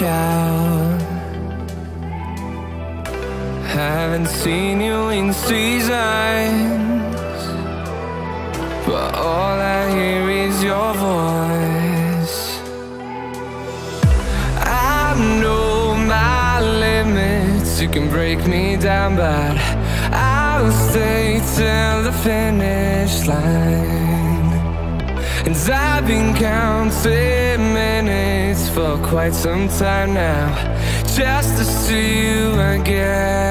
child. Haven't seen you in seasons, but all I hear is your voice. I know my limits, you can break me down, but I'll stay till the finish line. And I've been counting for quite some time now Just to see you again.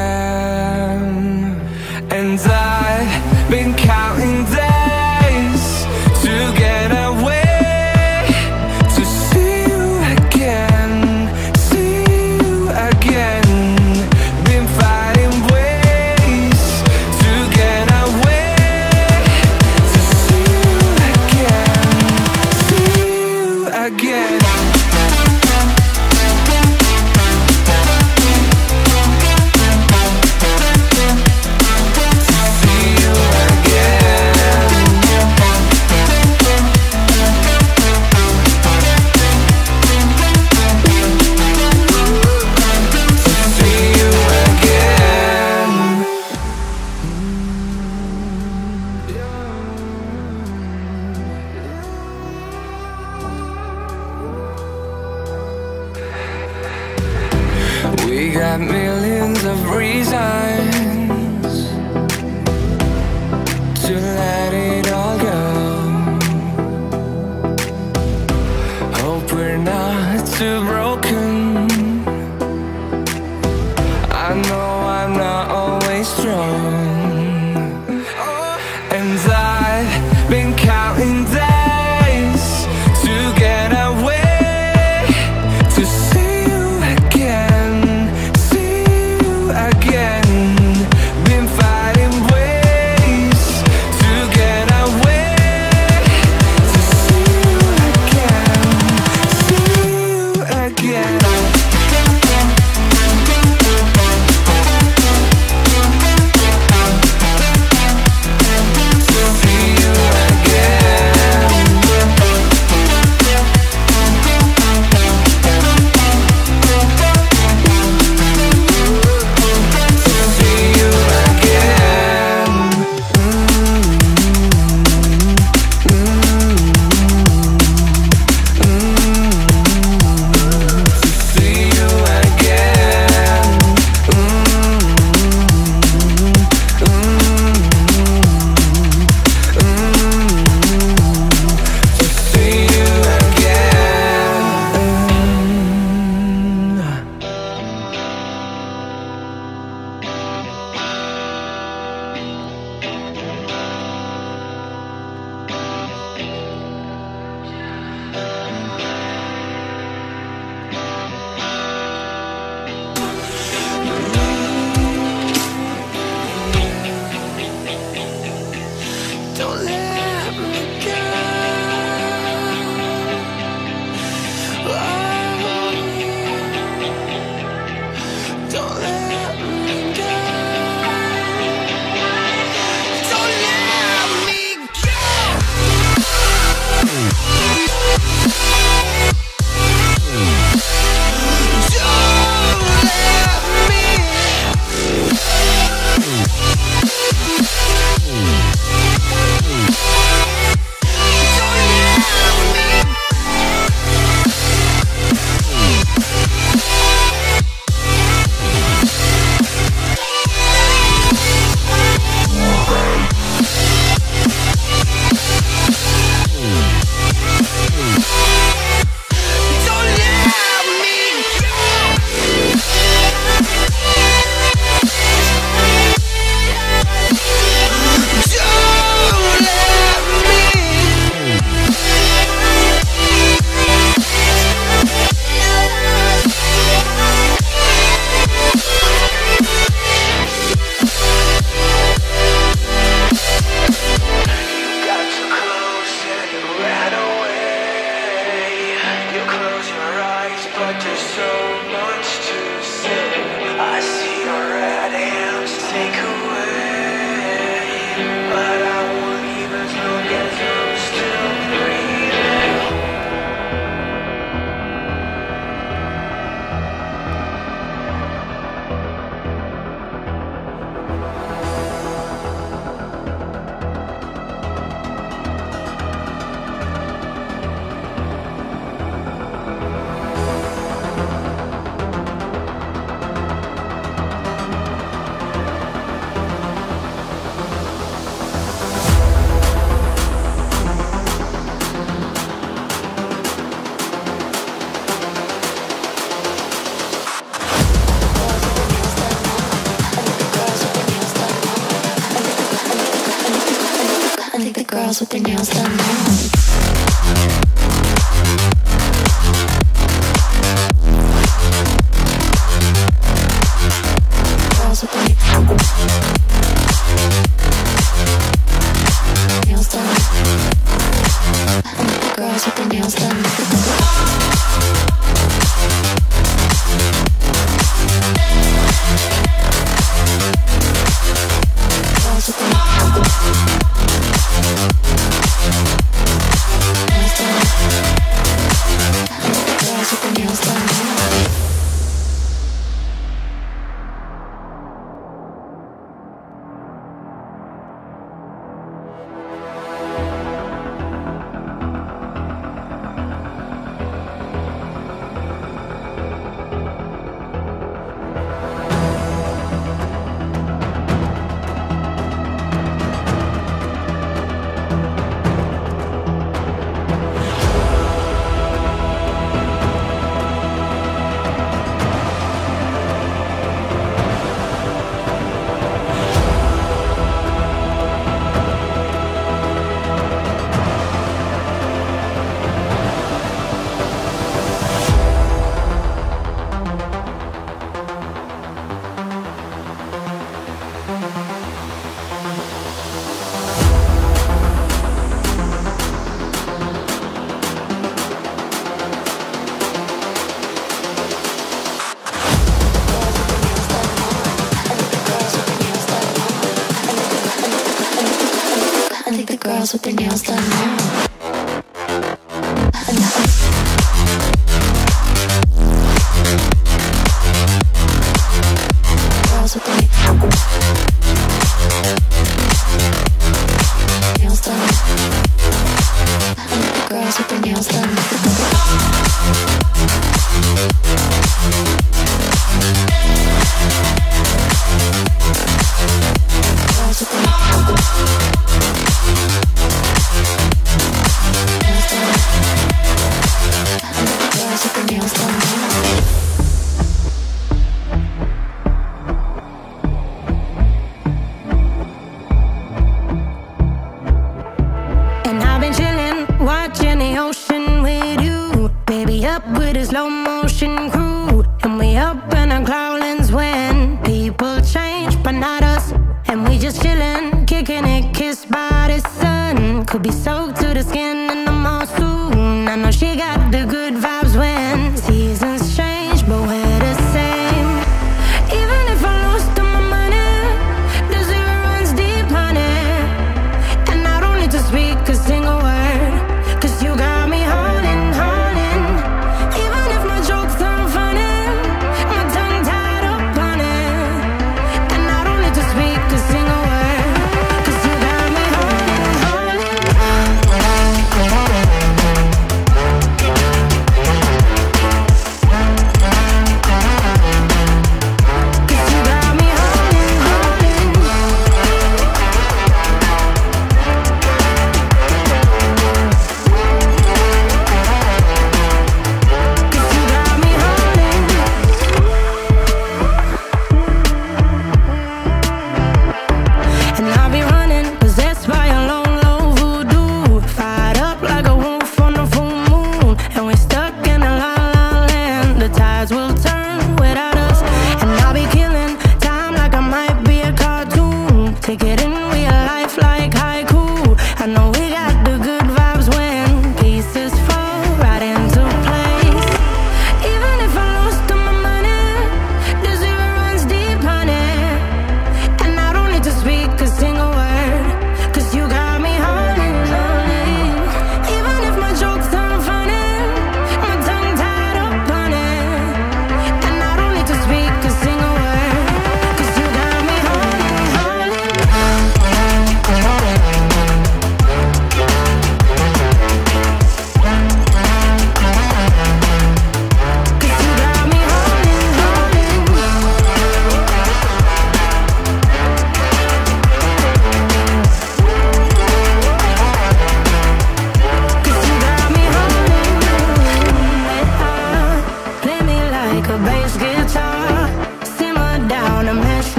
Like a bass guitar Simmer down and mash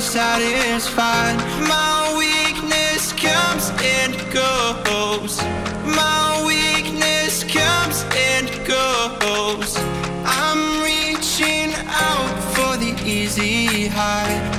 satisfied. My weakness comes and goes. My weakness comes and goes. I'm reaching out for the easy high.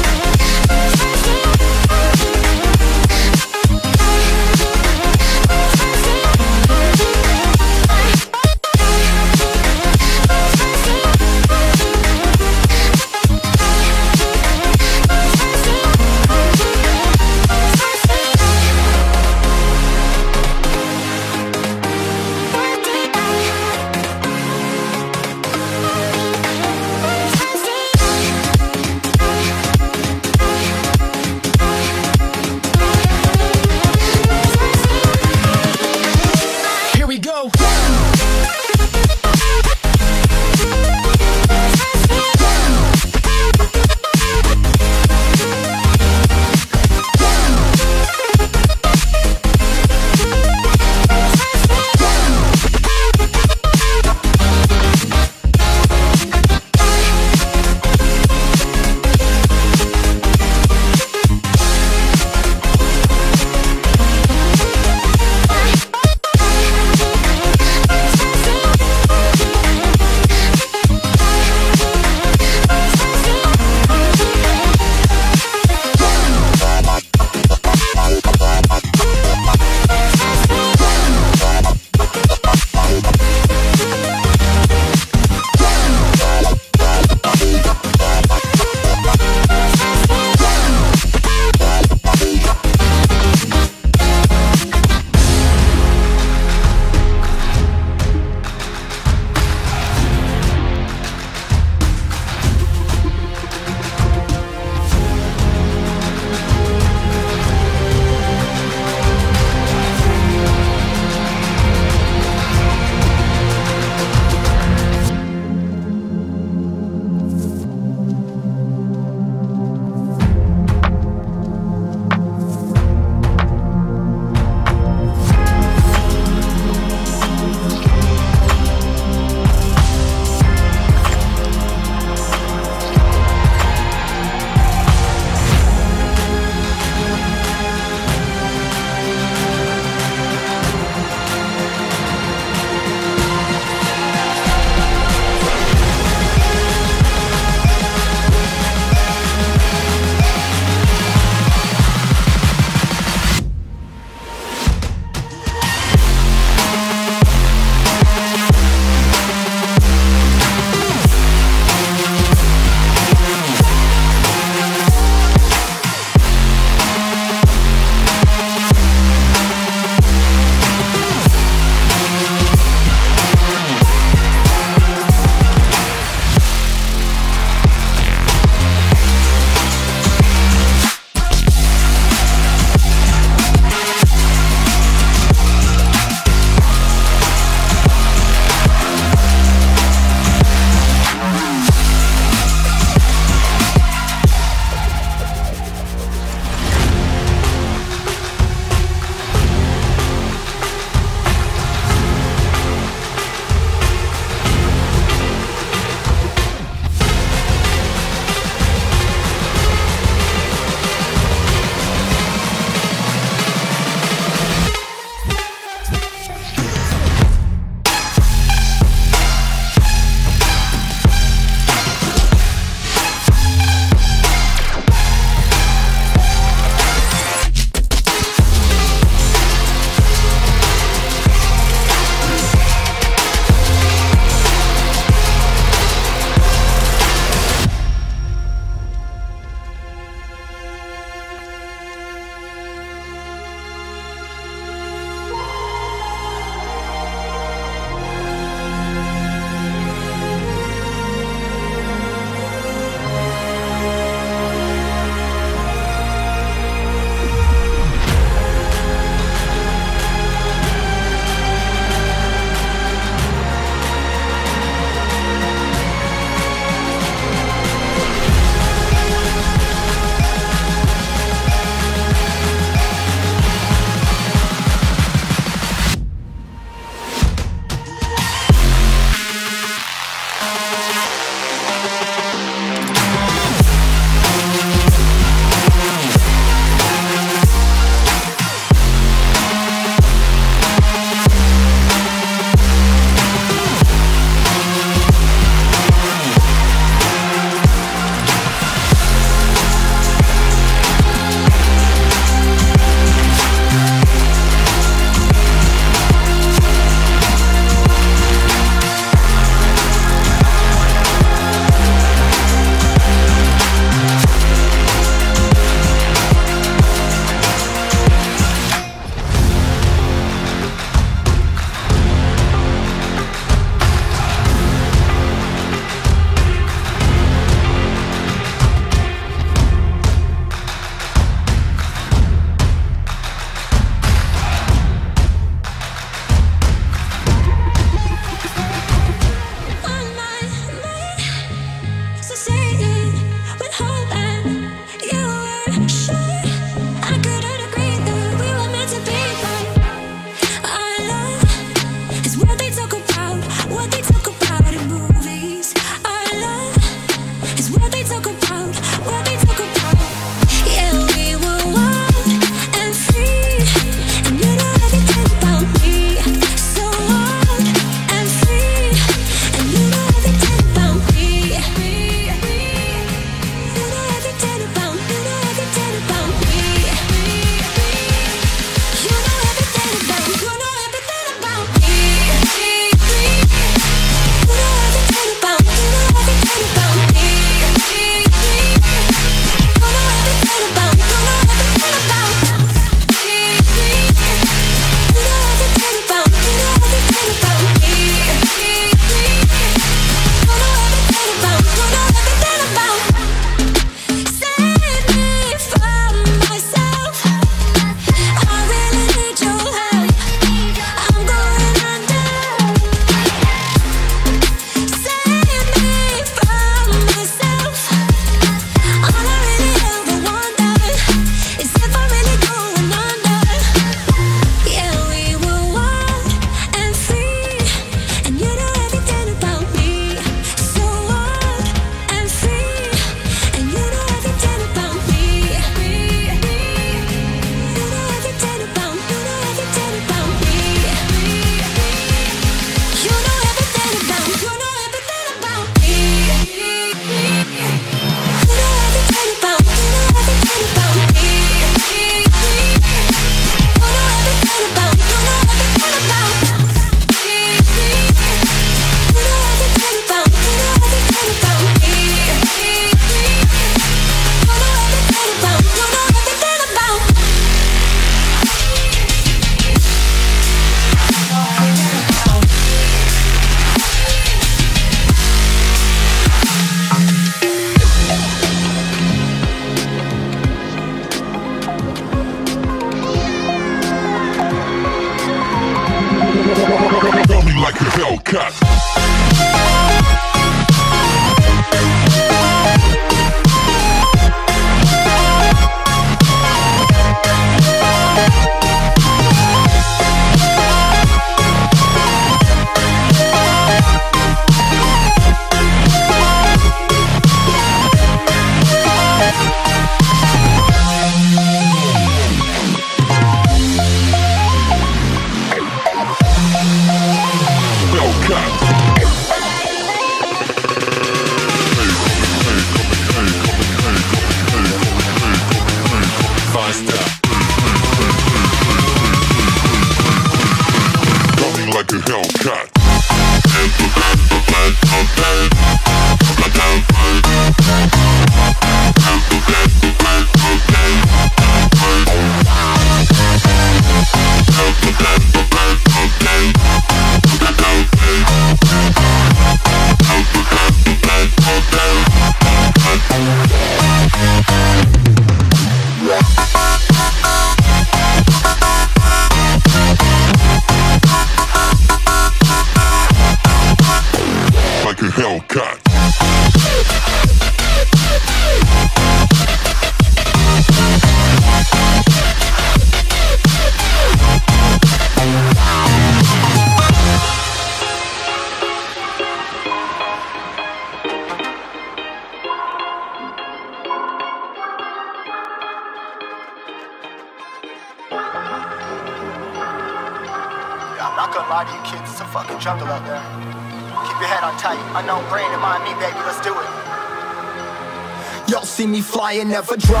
Never drop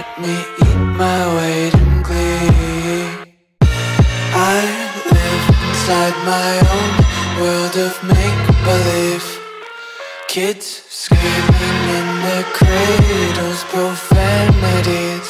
Let me eat my weight in glee? I live inside my own world of make believe. Kids screaming in their cradles, profanities.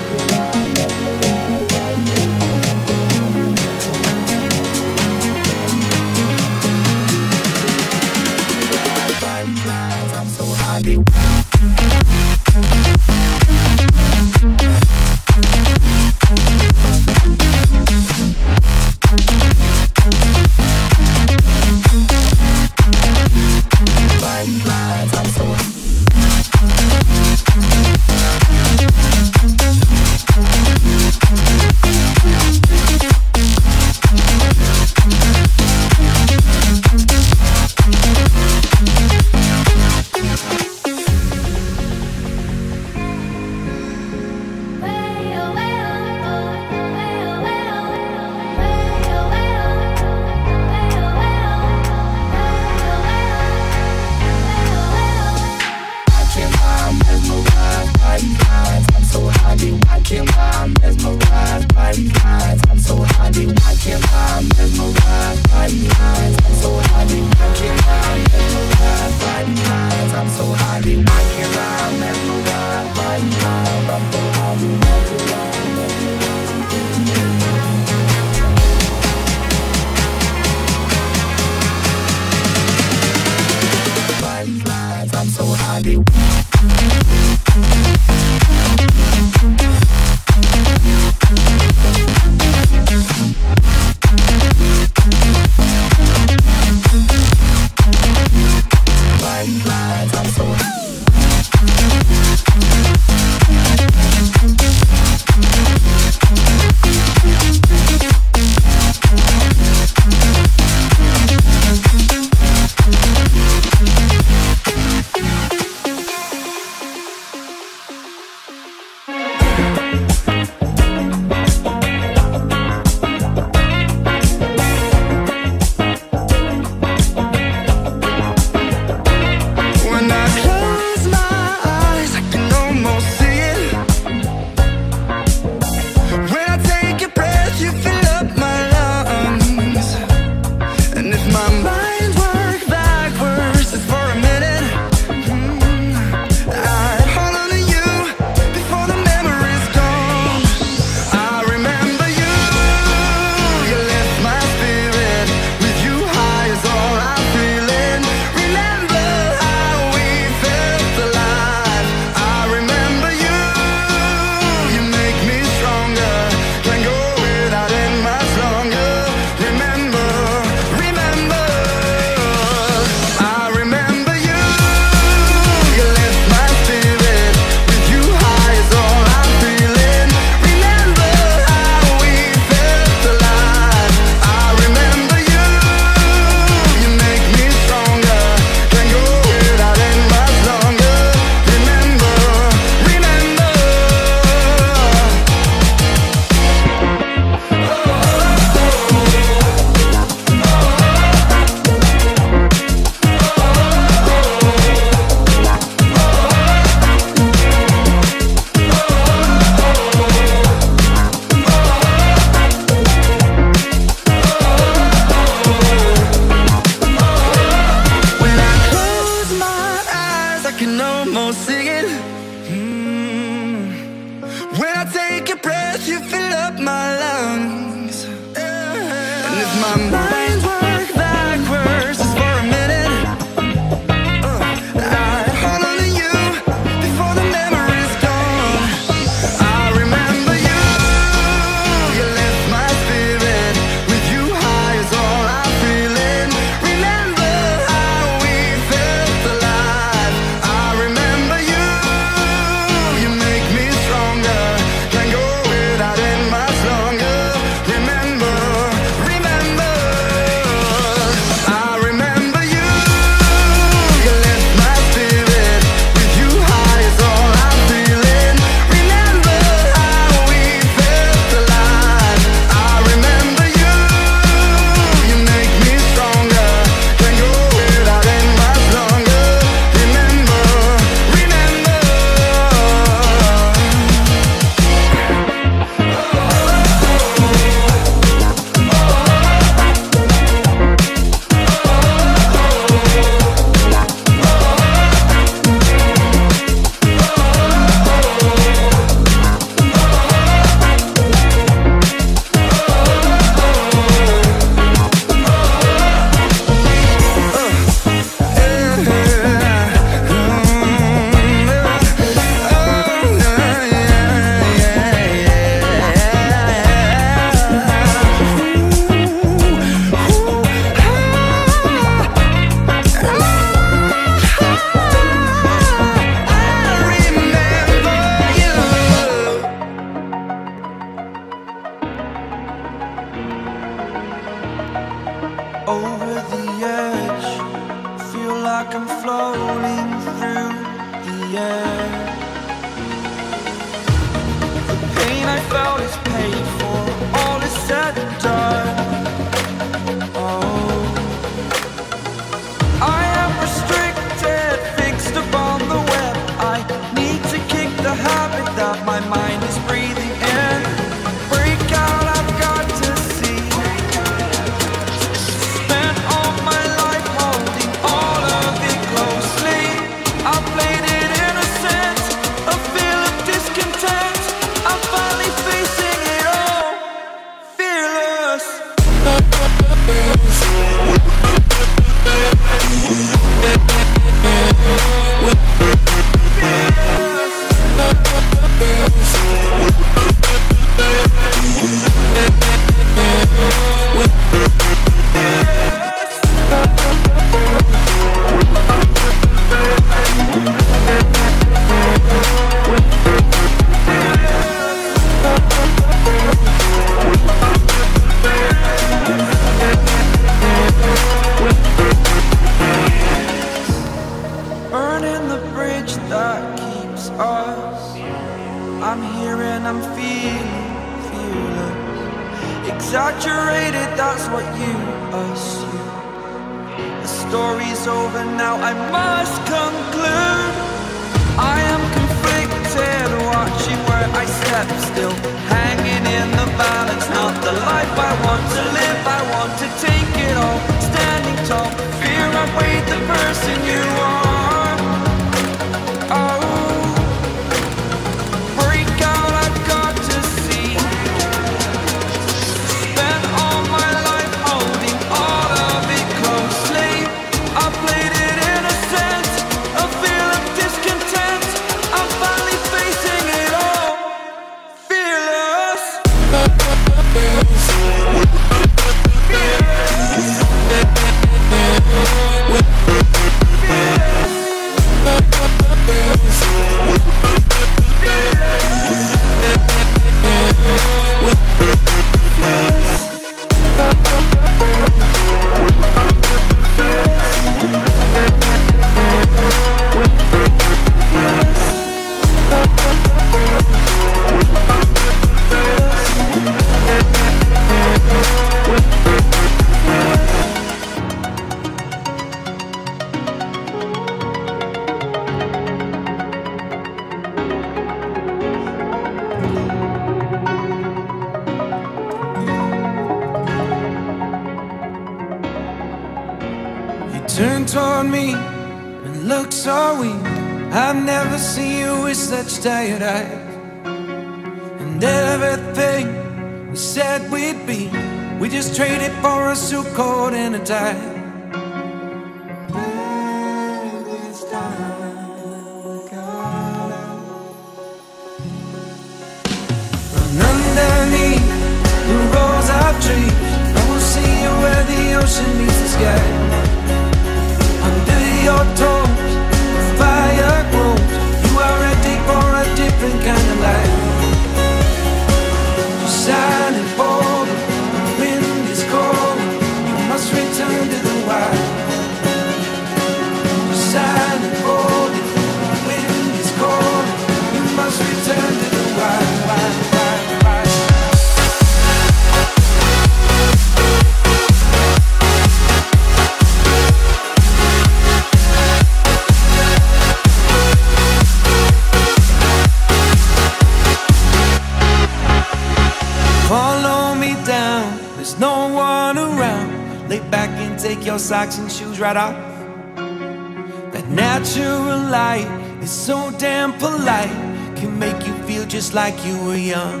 Natural light is so damn polite, can make you feel just like you were young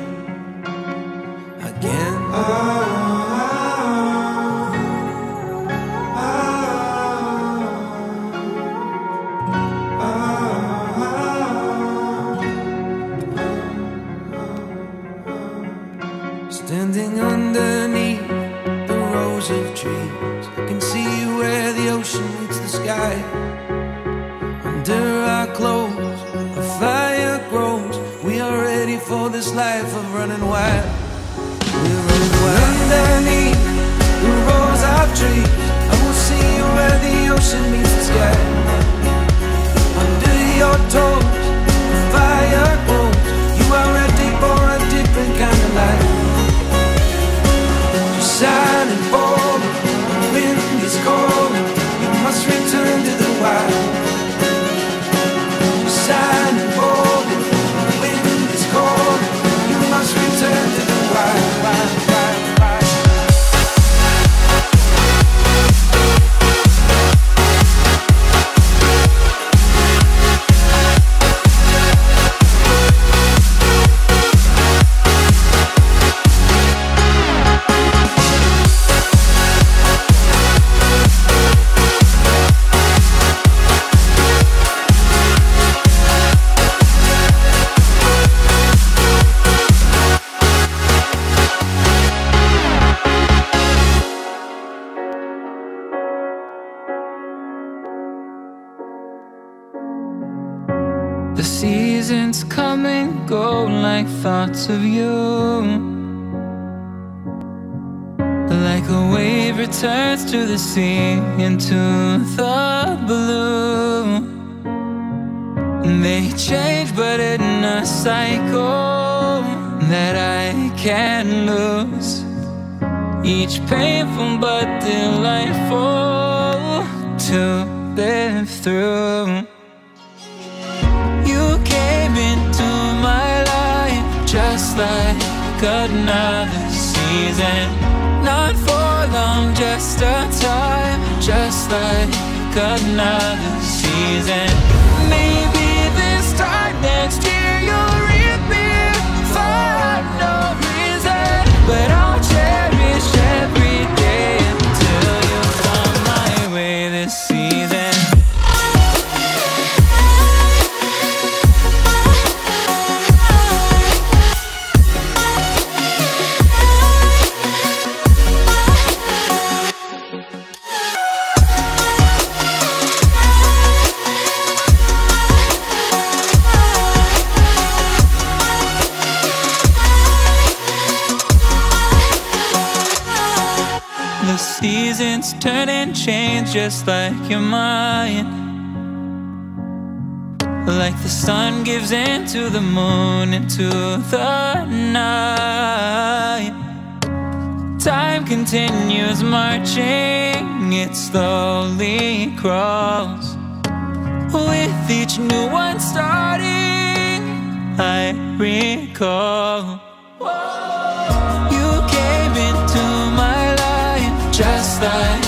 again. Ah. Passion meets the sky see into cut just like your mind. Like the sun gives into the moon, into the night. Time continues marching, it slowly crawls. With each new one starting, I recall. You came into my life just like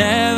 Like